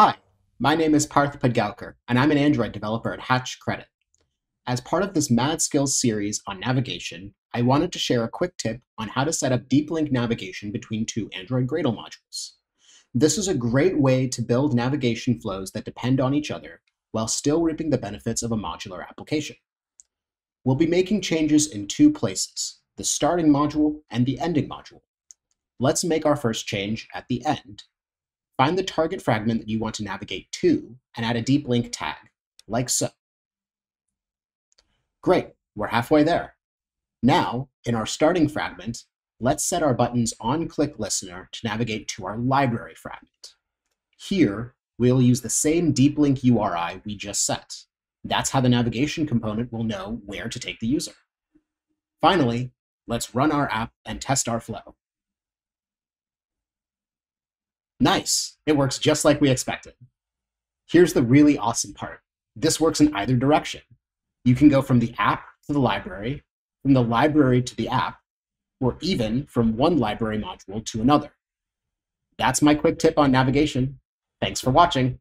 Hi, my name is Parth Padgaonkar, and I'm an Android developer at Hatch Credit. As part of this Mad Skills series on navigation, I wanted to share a quick tip on how to set up deep link navigation between two Android Gradle modules. This is a great way to build navigation flows that depend on each other while still reaping the benefits of a modular application. We'll be making changes in two places, the starting module and the ending module. Let's make our first change at the end. Find the target fragment that you want to navigate to and add a deep link tag, like so. Great, we're halfway there. Now, in our starting fragment, let's set our buttons on click listener to navigate to our library fragment. Here, we'll use the same deep link URI we just set. That's how the navigation component will know where to take the user. Finally, let's run our app and test our flow. Nice, it works just like we expected. Here's the really awesome part. This works in either direction. You can go from the app to the library, from the library to the app, or even from one library module to another. That's my quick tip on navigation. Thanks for watching.